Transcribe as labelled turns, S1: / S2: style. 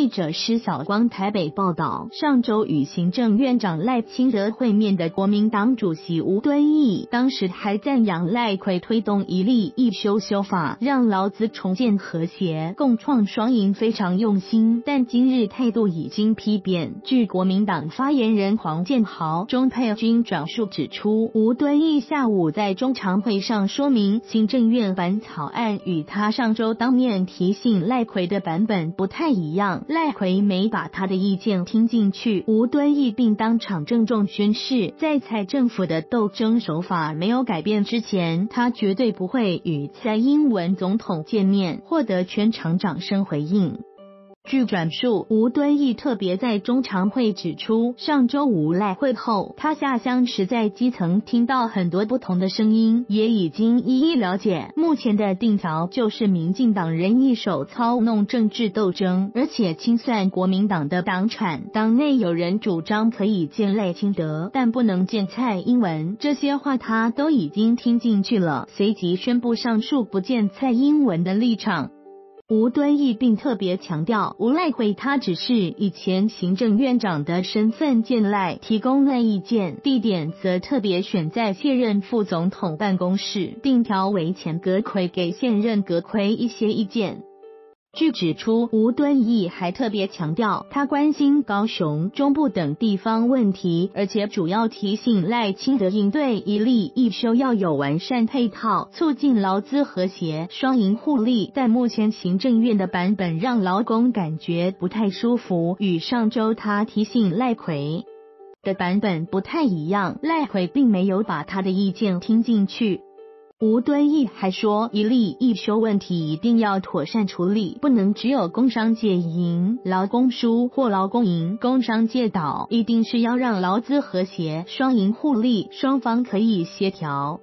S1: 记者施小光台北报道，上周与行政院长赖清德会面的国民党主席吴敦义，当时还赞扬赖奎推动一例一修修法，让劳资重建和谐、共创双赢非常用心。但今日态度已经批变。据国民党发言人黄建豪、钟佩君转述指出，吴敦义下午在中常会上说明，行政院版草案与他上周当面提醒赖奎的版本不太一样。赖奎没把他的意见听进去，吴敦义并当场郑重宣誓，在蔡政府的斗争手法没有改变之前，他绝对不会与蔡英文总统见面，获得全场掌声回应。据转述，吴敦义特别在中常会指出，上周五赖会后，他下乡时在基层听到很多不同的声音，也已经一一了解。目前的定调就是民进党人一手操弄政治斗争，而且清算国民党的党产。党内有人主张可以见赖清德，但不能见蔡英文，这些话他都已经听进去了，随即宣布上述不见蔡英文的立场。吴敦义并特别强调，吴赖会他只是以前行政院长的身份见赖，提供了意见，地点则特别选在现任副总统办公室，定调为前阁魁给现任阁魁一些意见。据指出，吴敦义还特别强调，他关心高雄、中部等地方问题，而且主要提醒赖清德应对一例一休要有完善配套，促进劳资和谐、双赢互利。但目前行政院的版本让劳工感觉不太舒服，与上周他提醒赖奎的版本不太一样，赖奎并没有把他的意见听进去。吴敦义还说，一例一休问题一定要妥善处理，不能只有工商界赢，劳工输或劳工赢，工商界倒，一定是要让劳资和谐，双赢互利，双方可以协调。